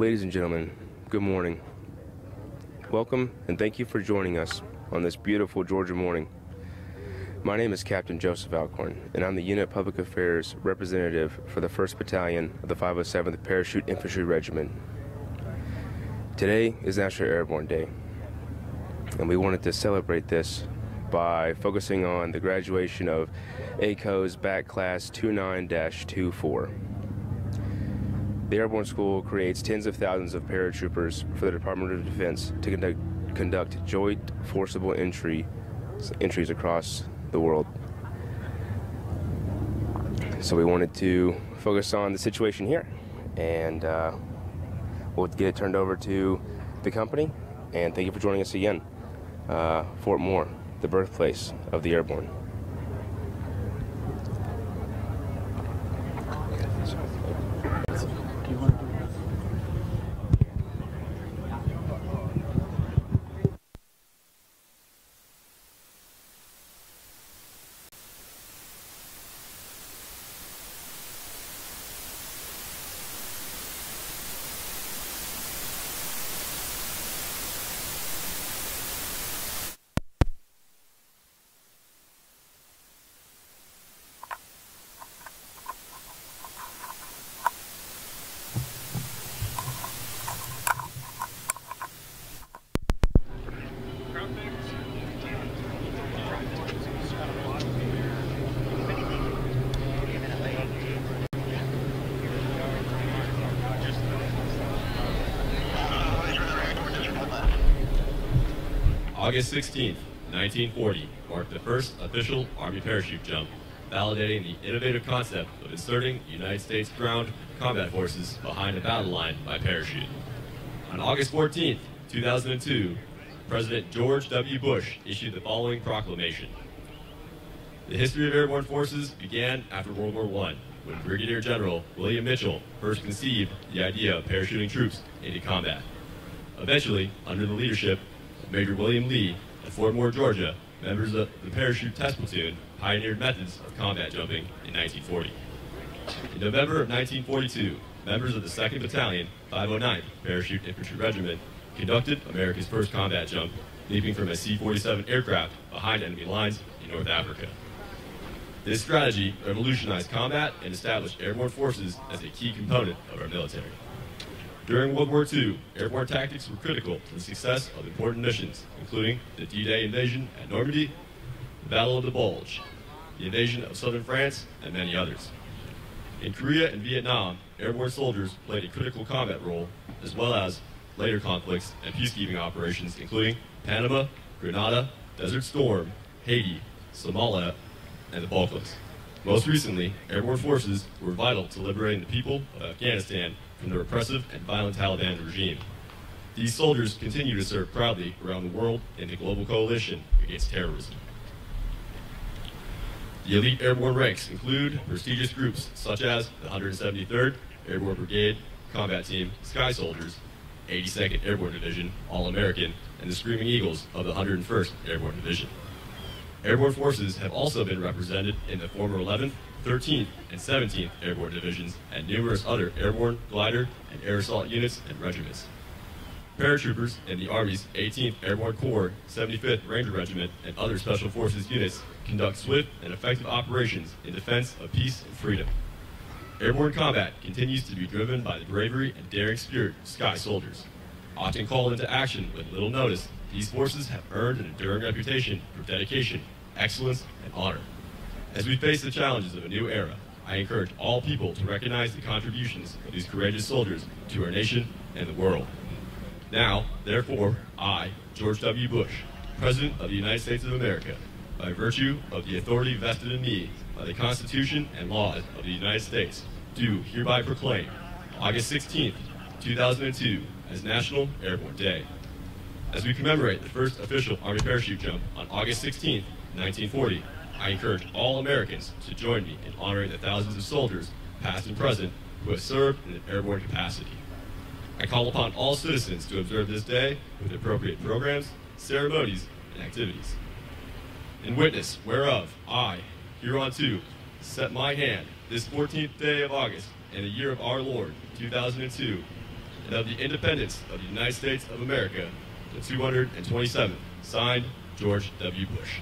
Ladies and gentlemen, good morning. Welcome and thank you for joining us on this beautiful Georgia morning. My name is Captain Joseph Alcorn, and I'm the Unit Public Affairs Representative for the 1st Battalion of the 507th Parachute Infantry Regiment. Today is National Airborne Day, and we wanted to celebrate this by focusing on the graduation of ACO's BAC Class 29-24. The Airborne School creates tens of thousands of paratroopers for the Department of Defense to conduct, conduct joint forcible entry entries across the world. So we wanted to focus on the situation here, and uh, we'll get it turned over to the company. And thank you for joining us again, uh, Fort Moore, the birthplace of the airborne. August 16, 1940, marked the first official Army parachute jump, validating the innovative concept of inserting United States ground combat forces behind a battle line by parachute. On August 14, 2002, President George W. Bush issued the following proclamation. The history of airborne forces began after World War I, when Brigadier General William Mitchell first conceived the idea of parachuting troops into combat. Eventually, under the leadership Major William Lee at Fort Moore, Georgia, members of the parachute test platoon pioneered methods of combat jumping in 1940. In November of 1942, members of the 2nd Battalion, 509th Parachute Infantry Regiment conducted America's first combat jump, leaping from a C-47 aircraft behind enemy lines in North Africa. This strategy revolutionized combat and established airborne forces as a key component of our military. During World War II, airborne tactics were critical to the success of important missions, including the D-Day invasion at Normandy, the Battle of the Bulge, the invasion of southern France, and many others. In Korea and Vietnam, airborne soldiers played a critical combat role, as well as later conflicts and peacekeeping operations, including Panama, Grenada, Desert Storm, Haiti, Somalia, and the Balkans. Most recently, airborne forces were vital to liberating the people of Afghanistan from the repressive and violent Taliban regime. These soldiers continue to serve proudly around the world in the global coalition against terrorism. The elite airborne ranks include prestigious groups such as the 173rd Airborne Brigade Combat Team Sky Soldiers, 82nd Airborne Division All-American, and the Screaming Eagles of the 101st Airborne Division. Airborne forces have also been represented in the former 11th, 13th, and 17th Airborne Divisions and numerous other airborne, glider, and air assault units and regiments. Paratroopers in the Army's 18th Airborne Corps, 75th Ranger Regiment, and other Special Forces units conduct swift and effective operations in defense of peace and freedom. Airborne combat continues to be driven by the bravery and daring spirit of Sky Soldiers. Often called into action with little notice, these forces have earned an enduring reputation for dedication, excellence, and honor. As we face the challenges of a new era, I encourage all people to recognize the contributions of these courageous soldiers to our nation and the world. Now, therefore, I, George W. Bush, President of the United States of America, by virtue of the authority vested in me by the Constitution and laws of the United States, do hereby proclaim August 16, 2002 as National Airborne Day. As we commemorate the first official Army parachute jump on August 16, 1940, I encourage all Americans to join me in honoring the thousands of soldiers, past and present, who have served in an airborne capacity. I call upon all citizens to observe this day with appropriate programs, ceremonies, and activities. In witness whereof I, hereunto, set my hand this 14th day of August in the year of our Lord, 2002, and of the independence of the United States of America, the 227th. Signed, George W. Bush.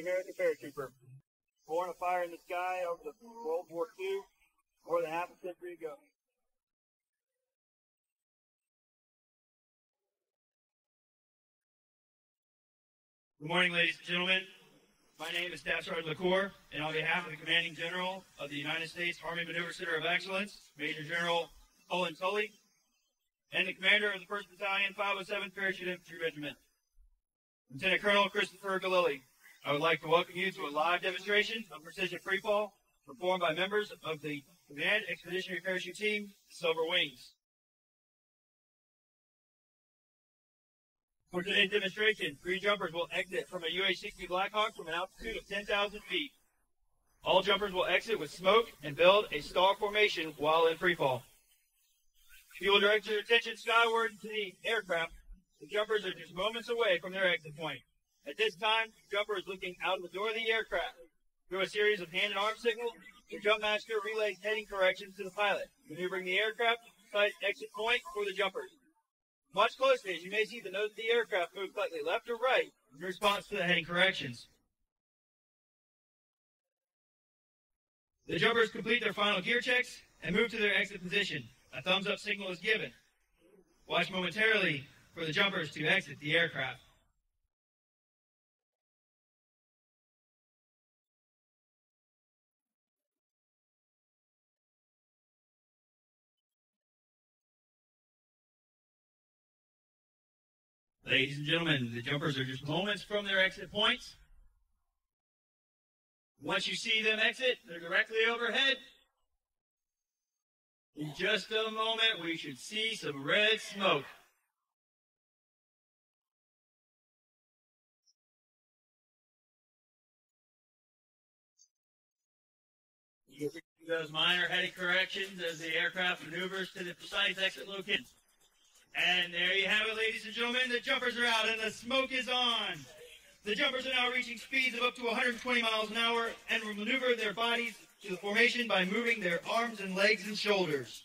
American paratrooper, born a fire in the sky over the World War II more than half a century ago. Good morning, ladies and gentlemen. My name is Staff Sergeant LaCour, and on behalf of the Commanding General of the United States Army Maneuver Center of Excellence, Major General Olin Tuley, and the Commander of the 1st Battalion, 507th Parachute Infantry Regiment, Lieutenant Colonel Christopher Galili, I would like to welcome you to a live demonstration of precision freefall performed by members of the Command Expeditionary Parachute Team, Silver Wings. For today's demonstration, three jumpers will exit from a UH-60 Blackhawk from an altitude of 10,000 feet. All jumpers will exit with smoke and build a star formation while in freefall. If you will direct your attention skyward to the aircraft, the jumpers are just moments away from their exit point. At this time, the jumper is looking out of the door of the aircraft. Through a series of hand and arm signals, the jump master relays heading corrections to the pilot, maneuvering the aircraft to the exit point for the jumpers. Much closely, as you may see the nose of the aircraft move slightly left or right in response to the heading corrections. The jumpers complete their final gear checks and move to their exit position. A thumbs up signal is given. Watch momentarily for the jumpers to exit the aircraft. Ladies and gentlemen, the jumpers are just moments from their exit points. Once you see them exit, they're directly overhead. In just a moment, we should see some red smoke. Those minor heading corrections as the aircraft maneuvers to the precise exit location. And there you have it, ladies and gentlemen. The jumpers are out and the smoke is on. The jumpers are now reaching speeds of up to 120 miles an hour and will maneuver their bodies to the formation by moving their arms and legs and shoulders.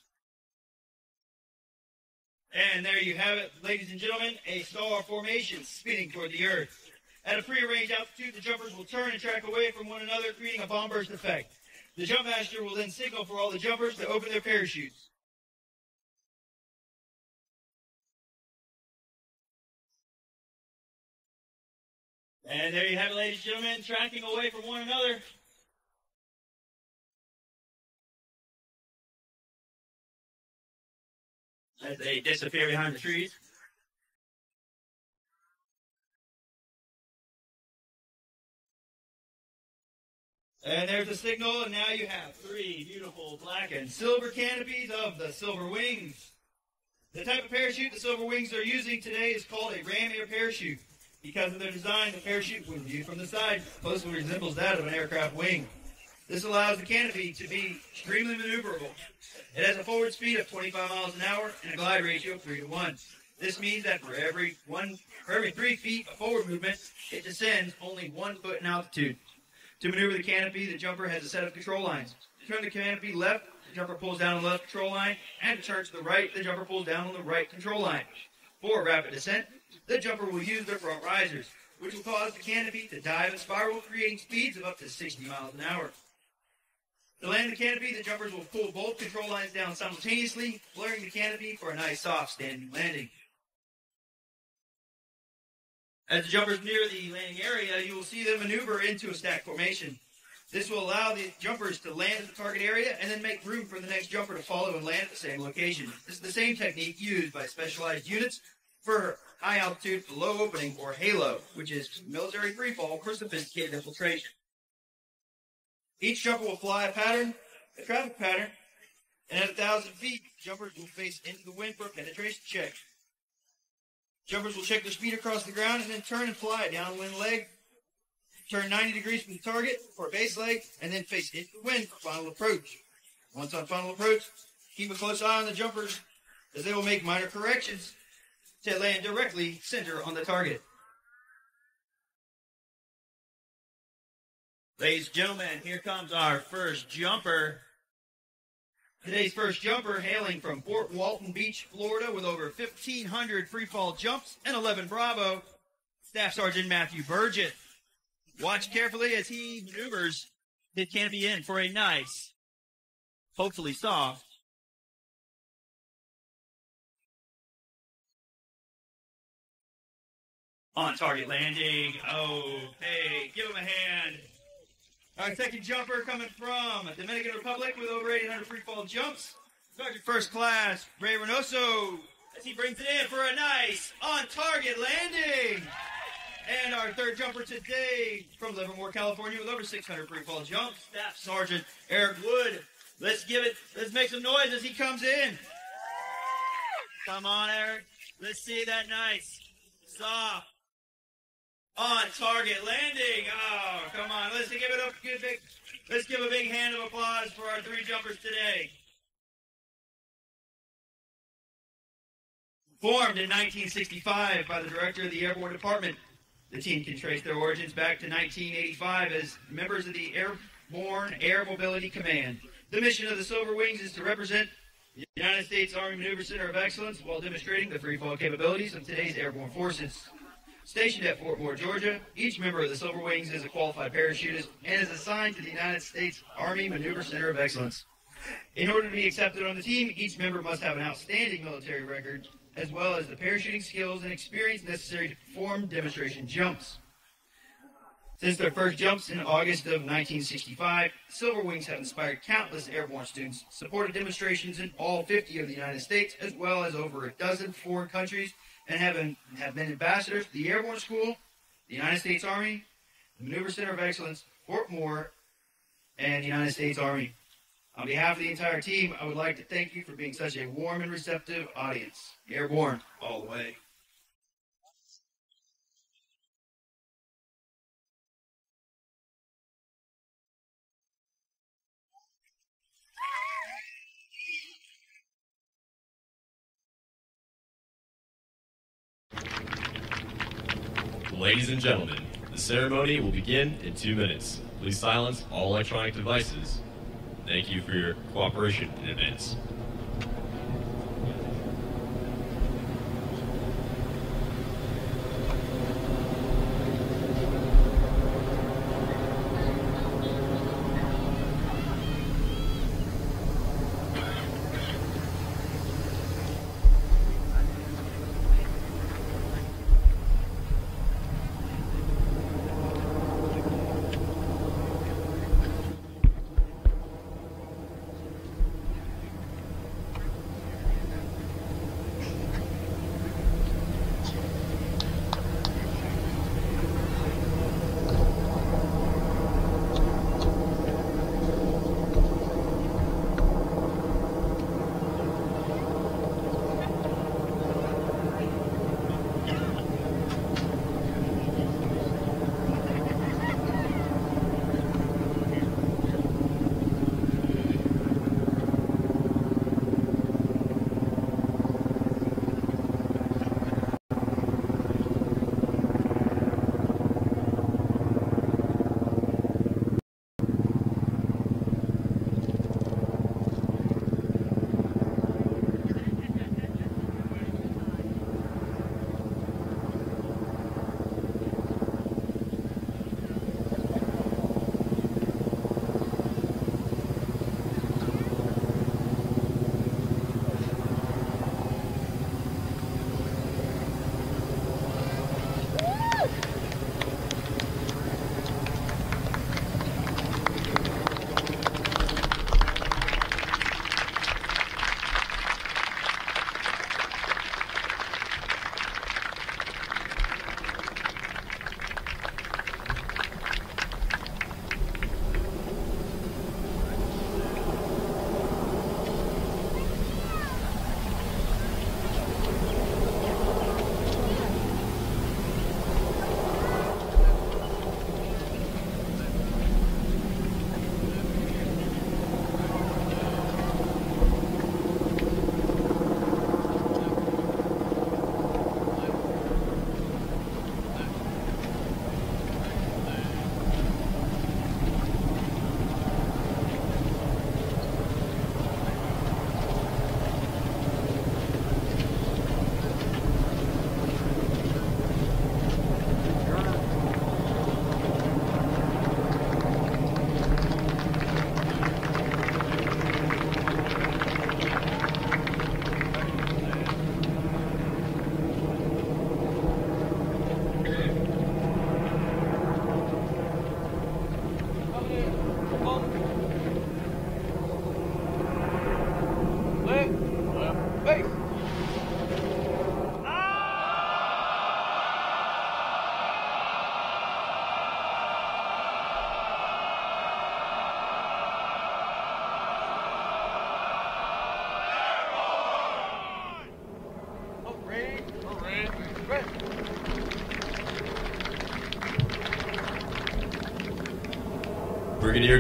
And there you have it, ladies and gentlemen, a star formation spinning toward the Earth. At a prearranged altitude, the jumpers will turn and track away from one another, creating a bomb burst effect. The jump master will then signal for all the jumpers to open their parachutes. And there you have it, ladies and gentlemen, tracking away from one another. As they disappear behind the trees. And there's the signal, and now you have three beautiful black and silver canopies of the Silver Wings. The type of parachute the Silver Wings are using today is called a ram air parachute. Because of their design, the parachute, when viewed from the side, closely resembles that of an aircraft wing. This allows the canopy to be extremely maneuverable. It has a forward speed of 25 miles an hour and a glide ratio of 3 to 1. This means that for every one, for every three feet of forward movement, it descends only one foot in altitude. To maneuver the canopy, the jumper has a set of control lines. To turn the canopy left, the jumper pulls down on the left control line, and to turn to the right, the jumper pulls down on the right control line. For rapid descent, the jumper will use their front risers, which will cause the canopy to dive and spiral, creating speeds of up to 60 miles an hour. To land the canopy, the jumpers will pull both control lines down simultaneously, blurring the canopy for a nice soft standing landing. As the jumpers near the landing area, you will see them maneuver into a stack formation. This will allow the jumpers to land at the target area and then make room for the next jumper to follow and land at the same location. This is the same technique used by specialized units for high altitude low opening or HALO, which is military freefall for sophisticated infiltration. Each jumper will fly a pattern, a traffic pattern, and at thousand feet, jumpers will face into the wind for a penetration check. Jumpers will check their speed across the ground and then turn and fly downwind leg. Turn 90 degrees from the target for a base leg and then face into the wind for final approach. Once on final approach, keep a close eye on the jumpers as they will make minor corrections to land directly center on the target. Ladies and gentlemen, here comes our first jumper. Today's first jumper hailing from Fort Walton Beach, Florida, with over 1,500 free fall jumps and 11 Bravo, Staff Sergeant Matthew Burgett. Watch carefully as he maneuvers his canopy in for a nice, hopefully soft, on target landing. Oh, hey, give him a hand. Our second jumper coming from Dominican Republic with over 800 free fall jumps. Sergeant First Class Ray Reynoso as he brings it in for a nice on target landing. And our third jumper today from Livermore, California with over 600 free fall jumps. Staff Sergeant Eric Wood. Let's give it, let's make some noise as he comes in. Come on, Eric. Let's see that nice, soft, on target landing. Oh, come on. Let's give it a good big, let's give a big hand of applause for our three jumpers today. Formed in 1965 by the director of the Airborne Department, the team can trace their origins back to 1985 as members of the Airborne Air Mobility Command. The mission of the Silver Wings is to represent the United States Army Maneuver Center of Excellence while demonstrating the free fall capabilities of today's airborne forces. Stationed at Fort Moore, Georgia, each member of the Silver Wings is a qualified parachutist and is assigned to the United States Army Maneuver Center of Excellence. In order to be accepted on the team, each member must have an outstanding military record, as well as the parachuting skills and experience necessary to perform demonstration jumps. Since their first jumps in August of 1965, Silver Wings have inspired countless airborne students, supported demonstrations in all 50 of the United States, as well as over a dozen foreign countries, and have been, have been ambassadors to the Airborne School, the United States Army, the Maneuver Center of Excellence, Fort Moore, and the United States Army. On behalf of the entire team, I would like to thank you for being such a warm and receptive audience. Airborne, all the way. Ladies and gentlemen, the ceremony will begin in two minutes. Please silence all electronic devices. Thank you for your cooperation in advance.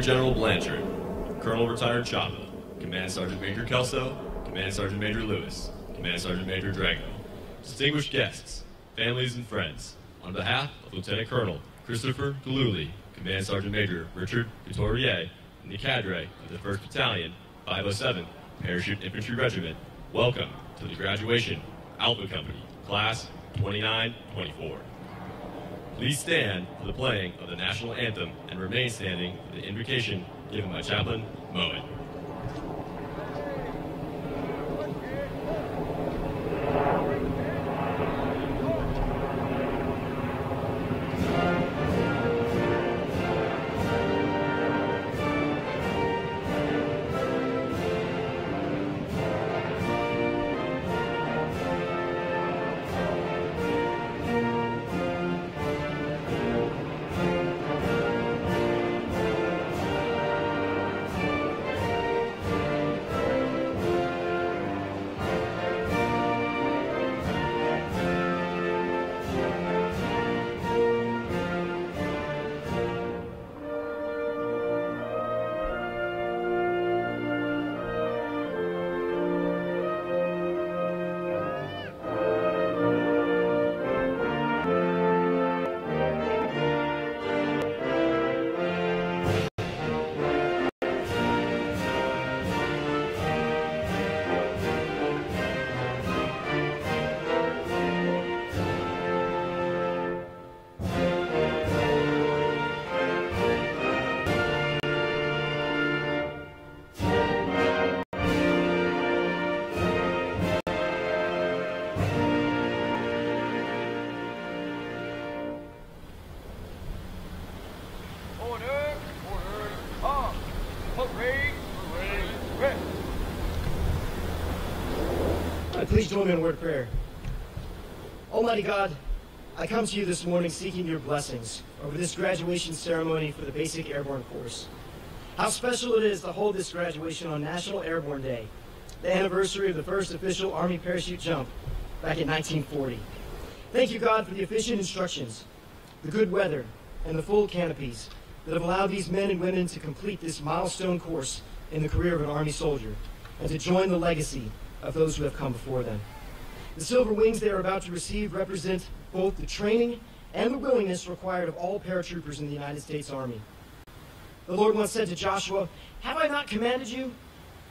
General Blanchard, Colonel Retired Chapa, Command Sergeant Major Kelso, Command Sergeant Major Lewis, Command Sergeant Major Drago, distinguished guests, families, and friends, on behalf of Lieutenant Colonel Christopher Galuli, Command Sergeant Major Richard Couturier, and the cadre of the 1st Battalion, 507 Parachute Infantry Regiment, welcome to the graduation Alpha Company, Class 2924. Please stand for the playing of the national anthem and remain standing for the invocation given by Chaplain Moen. Please join me in word of prayer. Almighty God, I come to you this morning seeking your blessings over this graduation ceremony for the Basic Airborne Course. How special it is to hold this graduation on National Airborne Day, the anniversary of the first official Army parachute jump back in 1940. Thank you, God, for the efficient instructions, the good weather, and the full canopies that have allowed these men and women to complete this milestone course in the career of an Army soldier and to join the legacy of those who have come before them. The silver wings they are about to receive represent both the training and the willingness required of all paratroopers in the United States Army. The Lord once said to Joshua, Have I not commanded you?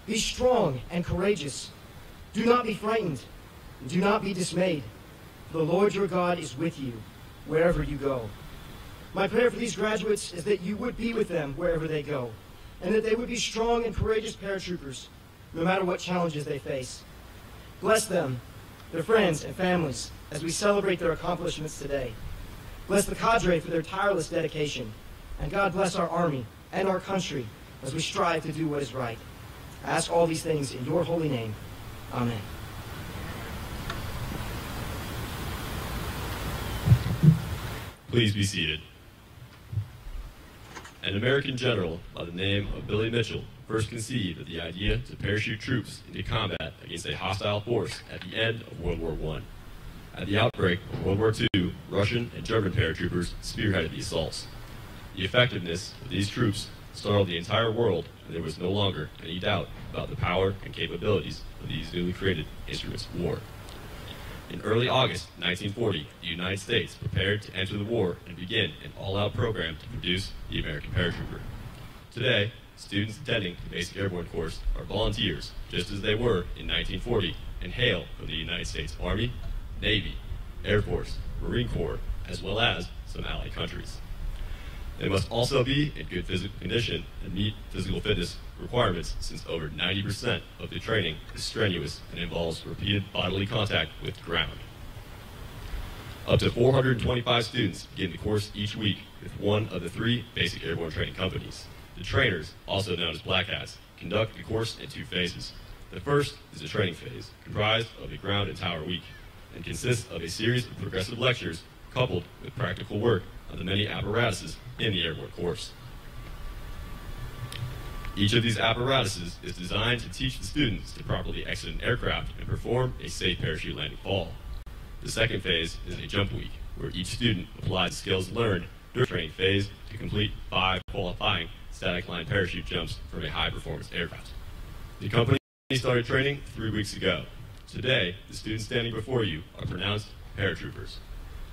Be strong and courageous. Do not be frightened, do not be dismayed, the Lord your God is with you wherever you go. My prayer for these graduates is that you would be with them wherever they go, and that they would be strong and courageous paratroopers, no matter what challenges they face. Bless them, their friends and families, as we celebrate their accomplishments today. Bless the cadre for their tireless dedication, and God bless our Army and our country as we strive to do what is right. I ask all these things in your holy name. Amen. Please be seated. An American general by the name of Billy Mitchell first conceived of the idea to parachute troops into combat against a hostile force at the end of World War I. At the outbreak of World War II, Russian and German paratroopers spearheaded the assaults. The effectiveness of these troops startled the entire world, and there was no longer any doubt about the power and capabilities of these newly created instruments of war. In early August 1940, the United States prepared to enter the war and begin an all-out program to produce the American paratrooper. Today, students attending the Basic Airborne Course are volunteers, just as they were in 1940, and hail from the United States Army, Navy, Air Force, Marine Corps, as well as some allied countries. They must also be in good physical condition and meet physical fitness requirements since over 90% of the training is strenuous and involves repeated bodily contact with ground. Up to 425 students begin the course each week with one of the three basic airborne training companies. The trainers, also known as Black Hats, conduct the course in two phases. The first is a training phase, comprised of a ground and tower week, and consists of a series of progressive lectures coupled with practical work on the many apparatuses in the airborne course. Each of these apparatuses is designed to teach the students to properly exit an aircraft and perform a safe parachute landing fall. The second phase is a jump week, where each student applies skills learned the training phase to complete five qualifying static line parachute jumps from a high performance aircraft. The company started training three weeks ago. Today, the students standing before you are pronounced paratroopers.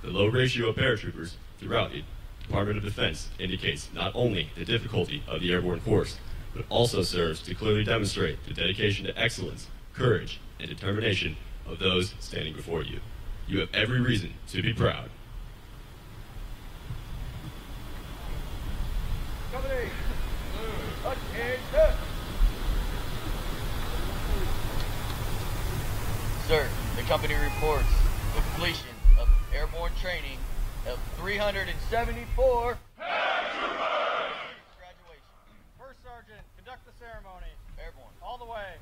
The low ratio of paratroopers throughout the Department of Defense indicates not only the difficulty of the airborne course, but also serves to clearly demonstrate the dedication to excellence, courage, and determination of those standing before you. You have every reason to be proud. Company, attention. Sir, the company reports the completion of airborne training of 374 graduation. First Sergeant, conduct the ceremony. Airborne. All the way.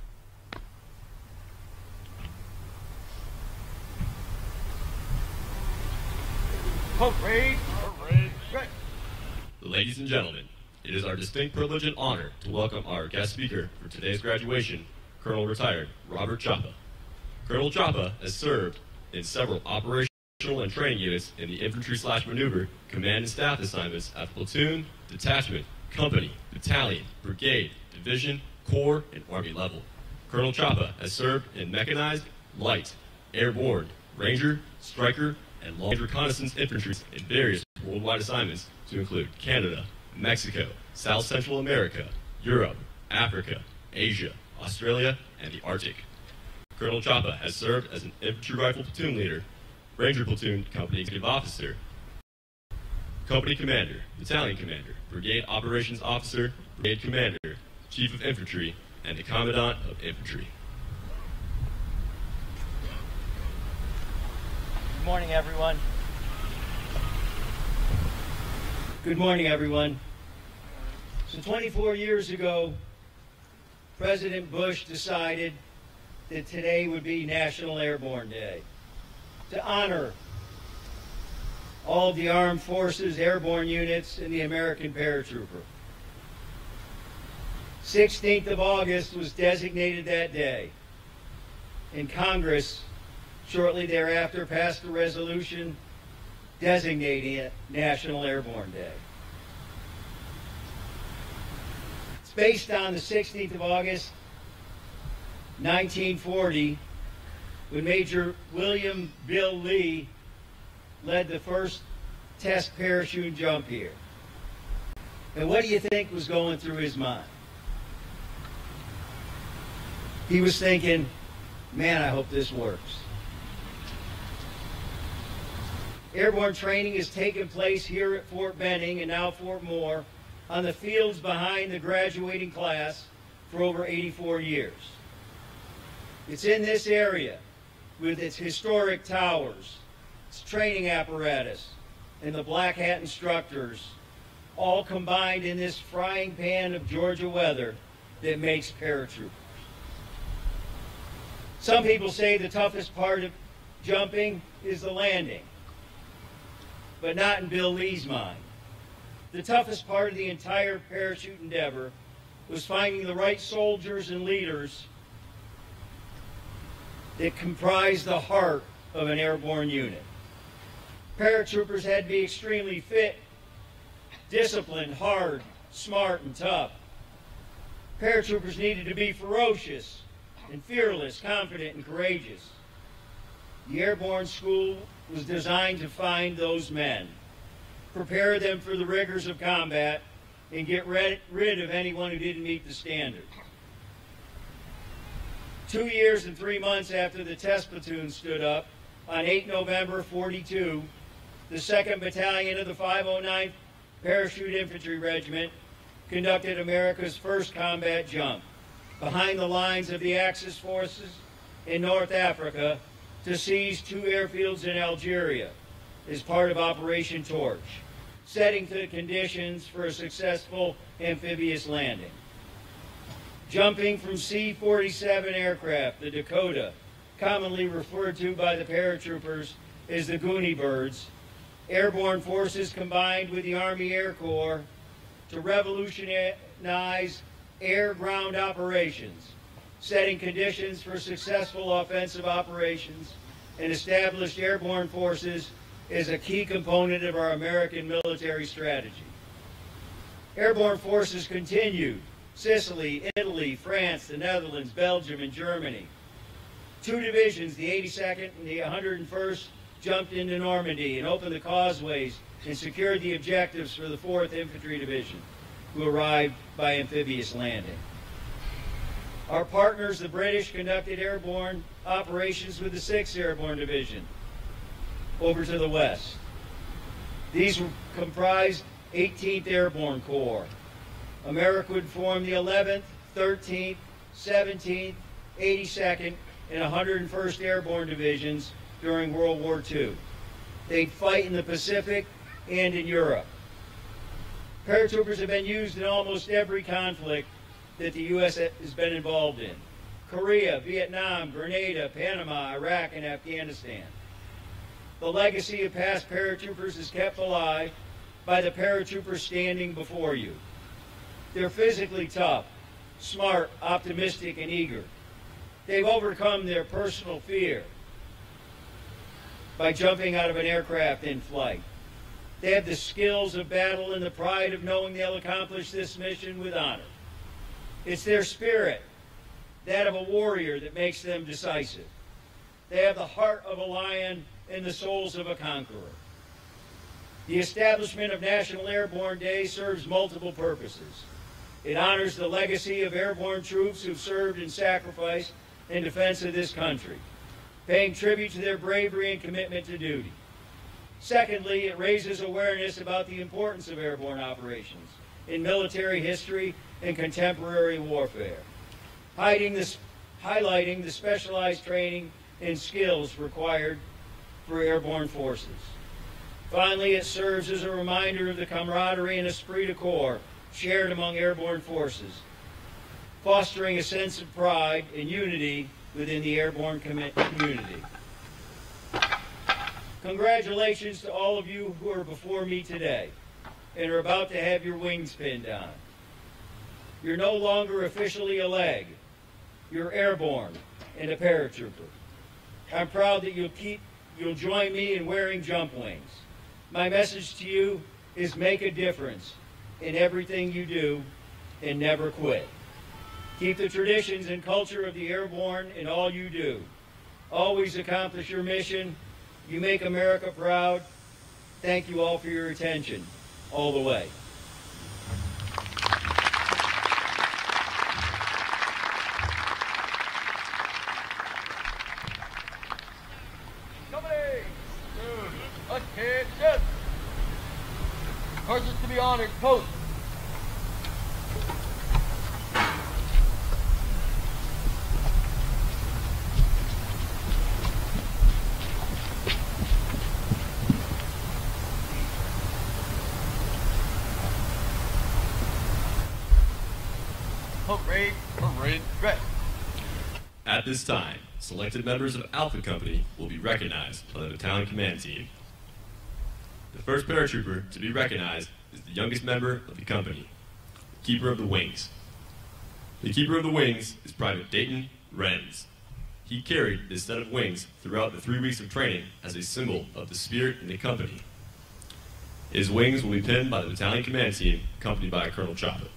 Ladies and gentlemen, it is our distinct privilege and honor to welcome our guest speaker for today's graduation, Colonel Retired Robert Chapa. Colonel Chapa has served in several operational and training units in the infantry slash maneuver, command and staff assignments at platoon, detachment, company, battalion, brigade, division, corps, and army level. Colonel Chapa has served in mechanized, light, airborne, ranger, Stryker, and long reconnaissance infantry in various worldwide assignments to include Canada, Mexico, South Central America, Europe, Africa, Asia, Australia, and the Arctic. Colonel Chapa has served as an infantry rifle platoon leader, ranger platoon company executive officer, company commander, battalion commander, brigade operations officer, brigade commander, chief of infantry, and the commandant of infantry. Good morning, everyone. Good morning, everyone. So 24 years ago, President Bush decided that today would be National Airborne Day to honor all of the armed forces, airborne units, and the American paratrooper. 16th of August was designated that day, and Congress shortly thereafter passed a resolution designating it National Airborne Day. It's based on the 16th of August, 1940, when Major William Bill Lee led the first test parachute jump here. And what do you think was going through his mind? He was thinking, man, I hope this works. Airborne training has taken place here at Fort Benning and now Fort Moore on the fields behind the graduating class for over 84 years. It's in this area with its historic towers, its training apparatus, and the black hat instructors, all combined in this frying pan of Georgia weather that makes paratroopers. Some people say the toughest part of jumping is the landing but not in Bill Lee's mind. The toughest part of the entire parachute endeavor was finding the right soldiers and leaders that comprised the heart of an airborne unit. Paratroopers had to be extremely fit, disciplined, hard, smart, and tough. Paratroopers needed to be ferocious and fearless, confident, and courageous. The airborne school was designed to find those men, prepare them for the rigors of combat, and get rid, of anyone who didn't meet the standard. Two years and three months after the test platoon stood up, on 8 November 42, the 2nd Battalion of the 509th Parachute Infantry Regiment conducted America's first combat jump behind the lines of the Axis forces in North Africa to seize two airfields in Algeria as part of Operation Torch, setting the conditions for a successful amphibious landing. Jumping from C-47 aircraft, the Dakota, commonly referred to by the paratroopers as the Gooney Birds, airborne forces combined with the Army Air Corps to revolutionize air-ground operations, setting conditions for successful offensive operations and established airborne forces is a key component of our American military strategy. Airborne forces continued Sicily, Italy, France, the Netherlands, Belgium, and Germany. Two divisions, the 82nd and the 101st, jumped into Normandy and opened the causeways and secured the objectives for the 4th Infantry Division, who arrived by amphibious landing. Our partners, the British, conducted airborne operations with the 6th Airborne Division over to the west. These comprised 18th Airborne Corps. America would form the 11th, 13th, 17th, 82nd, and 101st Airborne Divisions during World War II. They'd fight in the Pacific and in Europe. Paratroopers have been used in almost every conflict that the U.S. has been involved in. Korea, Vietnam, Grenada, Panama, Iraq, and Afghanistan. The legacy of past paratroopers is kept alive by the paratroopers standing before you. They're physically tough, smart, optimistic, and eager. They've overcome their personal fear by jumping out of an aircraft in flight. They have the skills of battle and the pride of knowing they'll accomplish this mission with honor. It's their spirit, that of a warrior, that makes them decisive. They have the heart of a lion and the souls of a conqueror. The establishment of National Airborne Day serves multiple purposes. It honors the legacy of airborne troops who've served and sacrificed in defense of this country, paying tribute to their bravery and commitment to duty. Secondly, it raises awareness about the importance of airborne operations in military history and contemporary warfare, this, highlighting the specialized training and skills required for airborne forces. Finally, it serves as a reminder of the camaraderie and esprit de corps shared among airborne forces, fostering a sense of pride and unity within the airborne community. Congratulations to all of you who are before me today and are about to have your wings pinned on. You're no longer officially a leg. You're airborne and a paratrooper. I'm proud that you'll keep you'll join me in wearing jump wings. My message to you is make a difference in everything you do and never quit. Keep the traditions and culture of the airborne in all you do. Always accomplish your mission. You make America proud. Thank you all for your attention all the way. Horses to be honored, post. Parade, parade, red. At this time, selected members of Alpha Company will be recognized by the battalion command team. The first paratrooper to be recognized is the youngest member of the company, Keeper of the Wings. The Keeper of the Wings is Private Dayton Renz. He carried this set of wings throughout the three weeks of training as a symbol of the spirit in the company. His wings will be pinned by the battalion command team, accompanied by Colonel Choppa.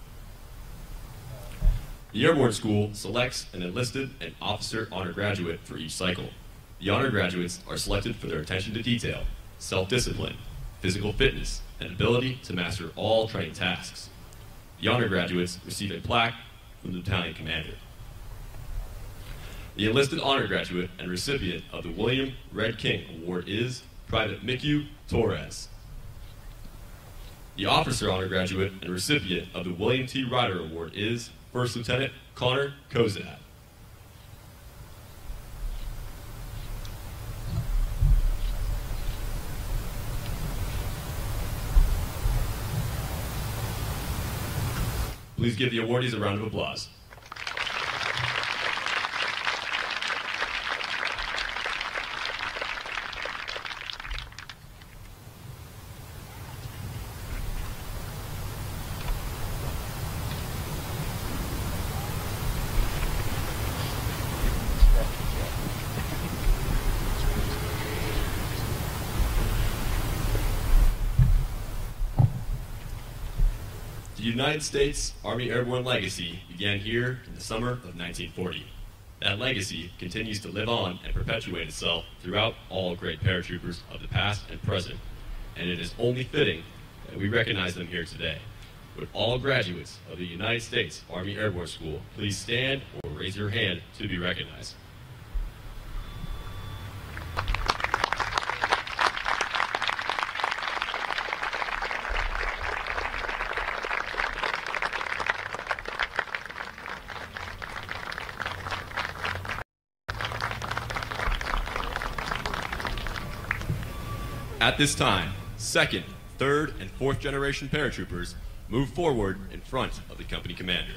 The Airborne School selects an enlisted and officer honor graduate for each cycle. The honor graduates are selected for their attention to detail, self-discipline, physical fitness, and ability to master all training tasks. The honor graduates receive a plaque from the battalion commander. The enlisted honor graduate and recipient of the William Red King Award is Private Miku Torres. The officer honor graduate and recipient of the William T. Ryder Award is First Lieutenant Connor Kozad. Please give the awardees a round of applause. United States Army Airborne legacy began here in the summer of 1940. That legacy continues to live on and perpetuate itself throughout all great paratroopers of the past and present, and it is only fitting that we recognize them here today. Would all graduates of the United States Army Airborne School please stand or raise your hand to be recognized? At this time, second, third, and fourth generation paratroopers move forward in front of the company commander.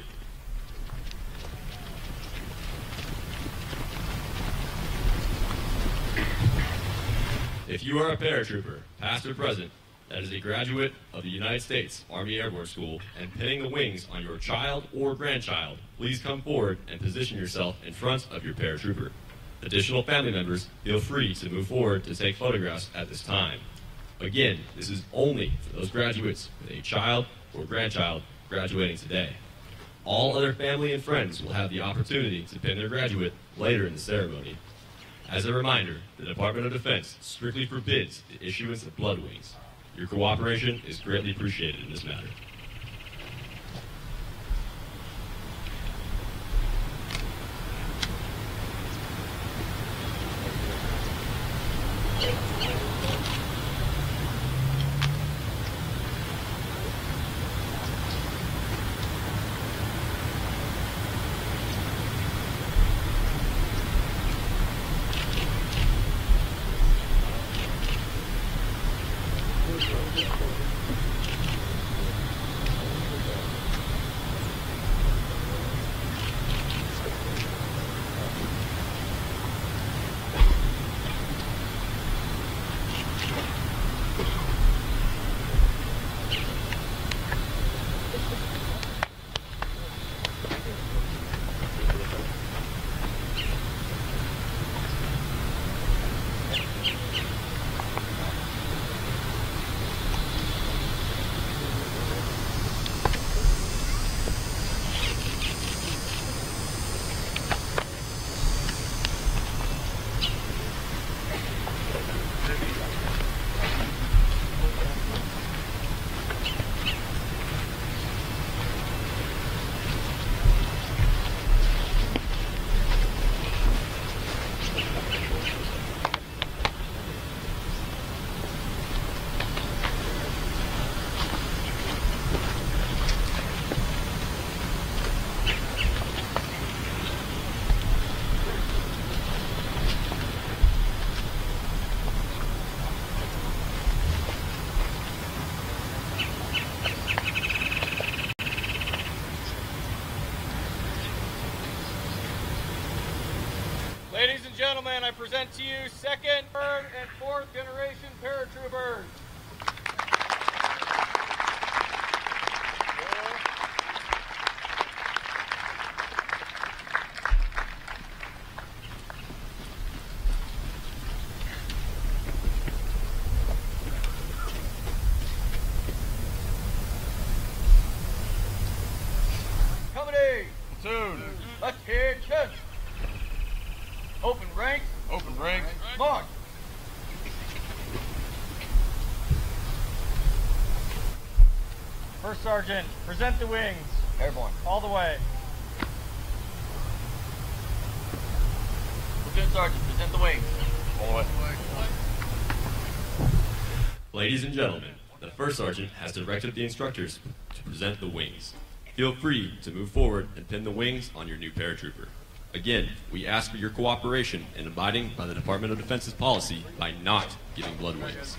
If you are a paratrooper, past or present, that is a graduate of the United States Army Airborne School and pinning the wings on your child or grandchild, please come forward and position yourself in front of your paratrooper. Additional family members, feel free to move forward to take photographs at this time. Again, this is only for those graduates with a child or grandchild graduating today. All other family and friends will have the opportunity to pin their graduate later in the ceremony. As a reminder, the Department of Defense strictly forbids the issuance of blood wings. Your cooperation is greatly appreciated in this matter. Gentlemen, I present to you third, and fourth generation paratroopers. Company, Platoon. left hand chest. Open ranks, Open ranks. march. First Sergeant, present the wings. Airborne. All the way. Platoon sergeant, present the wings. All the way. Ladies and gentlemen, the first sergeant has directed the instructors to present the wings. Feel free to move forward and pin the wings on your new paratrooper. Again, we ask for your cooperation in abiding by the Department of Defense's policy by not giving blood wings.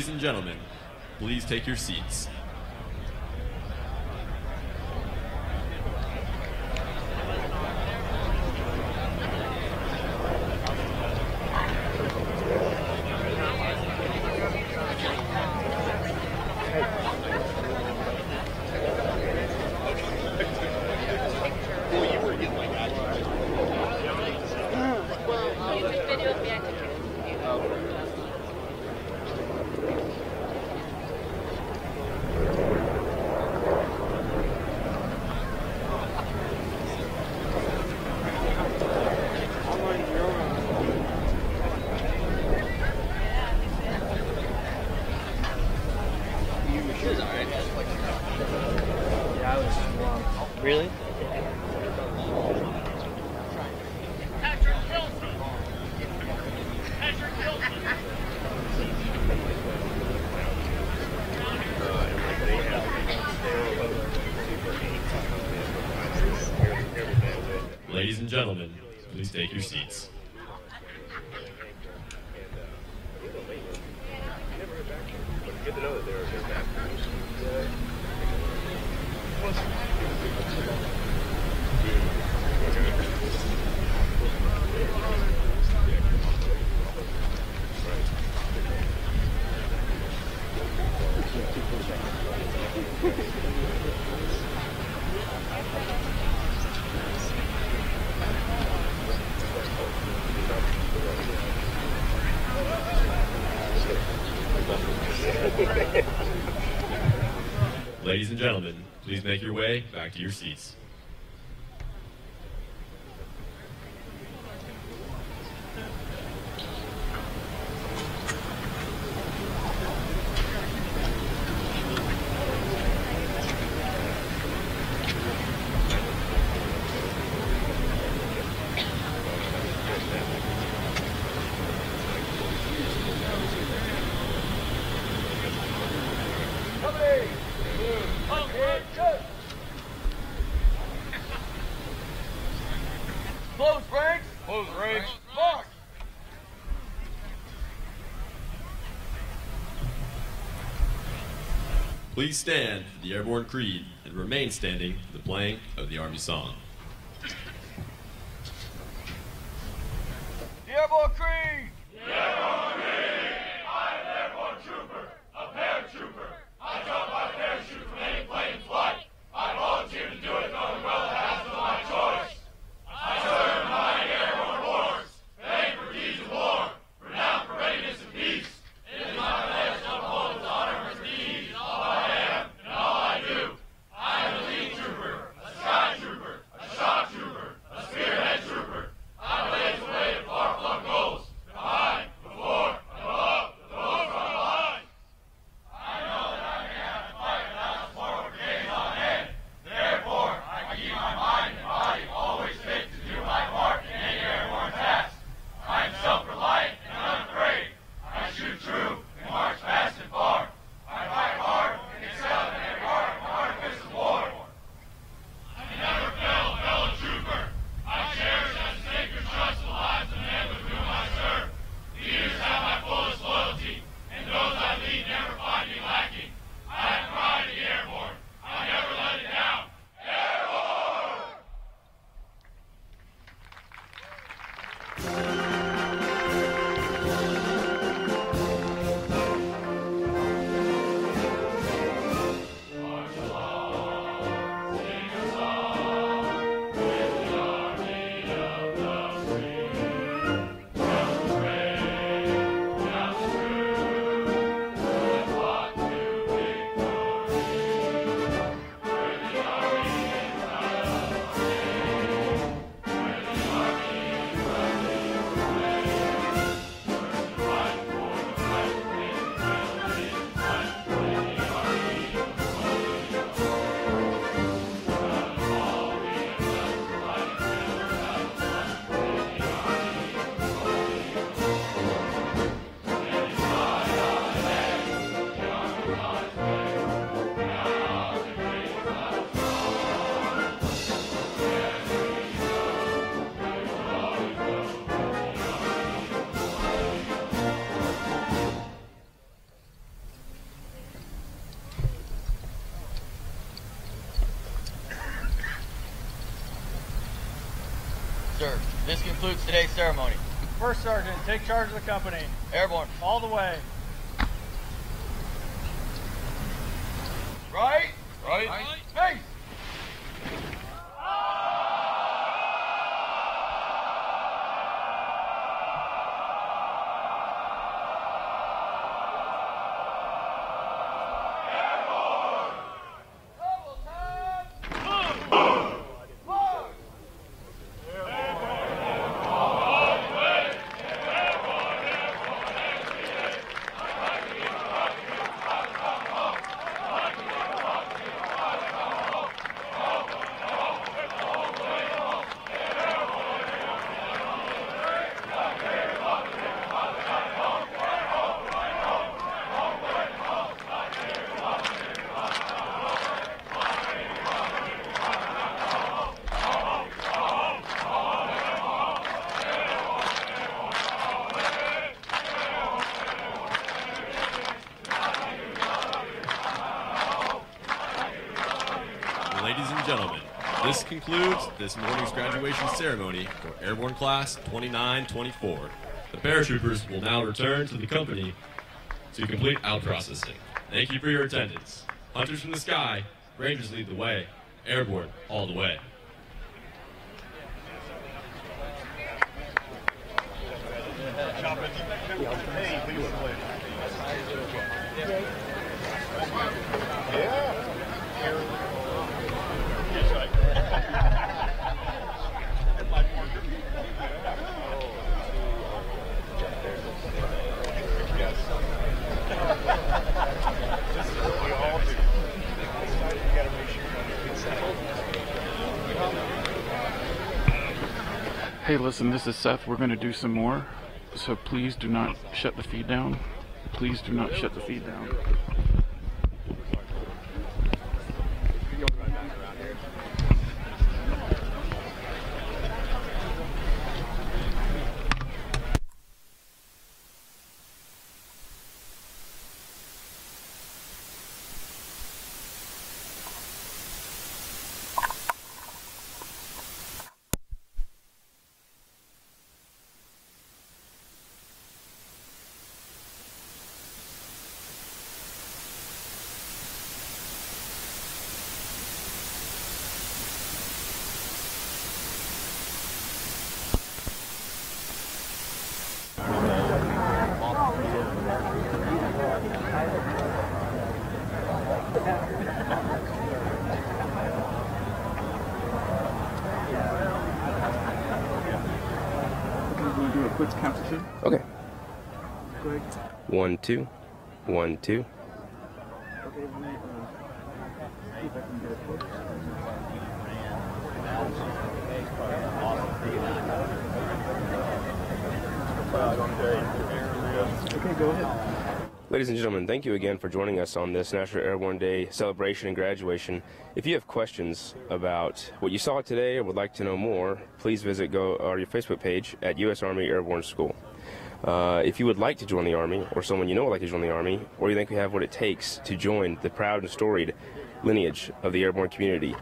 Ladies and gentlemen, please take your seats. Really? Ladies and gentlemen, please take your seats. Ladies and gentlemen, please make your way back to your seats. Close ranks. Close ranks. March. Please stand for the Airborne Creed and remain standing for the playing of the Army Song. The Airborne Creed. Concludes today's ceremony. First Sergeant, take charge of the company. Airborne. All the way. Right? Right. Face! Ladies and gentlemen, this concludes this morning's graduation ceremony for Airborne Class 2924. The paratroopers will now return to the company to complete out processing. Thank you for your attendance. Hunters from the sky, Rangers lead the way. Airborne, all the way. Hey, Seth. We're going to do some more. So please do not shut the feed down. Please do not shut the feed down. One, two. One, two. Okay, let me, uh, see if I can get it close. Okay, go ahead. Ladies and gentlemen, thank you again for joining us on this National Airborne Day celebration and graduation. If you have questions about what you saw today or would like to know more, please visit go or your Facebook page at U.S. Army Airborne School. Uh, if you would like to join the Army, or someone you know would like to join the Army, or you think we have what it takes to join the proud and storied lineage of the airborne community,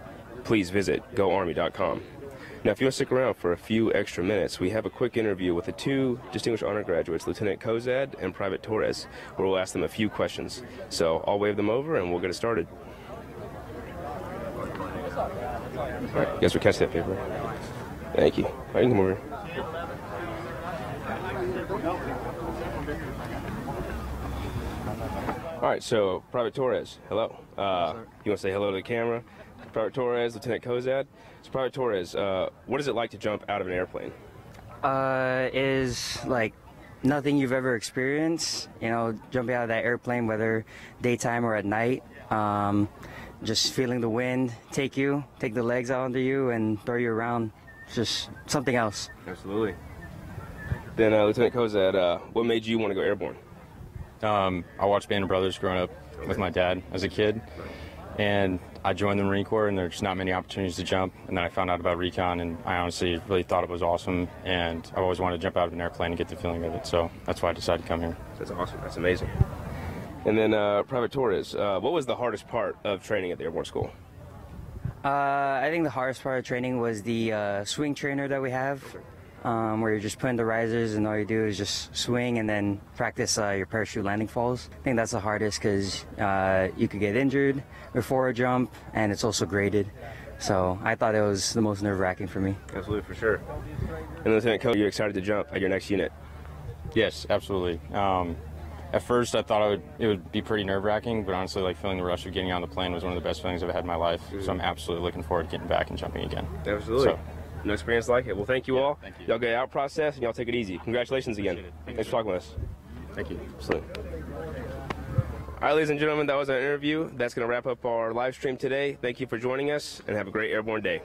please visit goarmy.com. Now, if you want to stick around for a few extra minutes, we have a quick interview with the two distinguished honor graduates, Lieutenant Kozad and Private Torres, where we'll ask them a few questions. So I'll wave them over and we'll get it started. All right, you guys will catch that paper. Thank you. All right, you come over. here. All right, so Private Torres, hello. Uh, you want to say hello to the camera? Private Torres, Lieutenant Kozad. So, Private Torres, uh, what is it like to jump out of an airplane? uh, is like nothing you've ever experienced. You know, jumping out of that airplane, whether daytime or at night. Um, just feeling the wind take you, take the legs out under you, and throw you around. Just something else. Absolutely. Then, uh, Lieutenant Kozad, uh, what made you want to go airborne? Um, I watched Band of Brothers growing up with my dad as a kid, and I joined the Marine Corps, and there's not many opportunities to jump. And then I found out about recon, and I honestly really thought it was awesome. And I always wanted to jump out of an airplane and get the feeling of it. So that's why I decided to come here. That's awesome. That's amazing. And then, uh, Private Torres, uh, what was the hardest part of training at the airborne school? Uh, I think the hardest part of training was the uh, swing trainer that we have, um, where you're just putting the risers and all you do is just swing and then practice uh, your parachute landing falls. I think that's the hardest because uh, you could get injured before a jump and it's also graded. So I thought it was the most nerve wracking for me. Absolutely, for sure. And Lieutenant Coe, you're excited to jump at your next unit. Yes, absolutely. Um, at first, I thought I would, it would be pretty nerve wracking, but honestly, like feeling the rush of getting on the plane was one of the best feelings I've had in my life. So I'm absolutely looking forward to getting back and jumping again. Absolutely. So, No experience like it. Well, thank you all. thank you. all get out process and y'all take it easy. Congratulations again. Thanks for talking with us. thank you. Absolutely. All right, ladies and gentlemen, that was our interview. That's going to wrap up our live stream today. Thank you for joining us and have a great airborne day.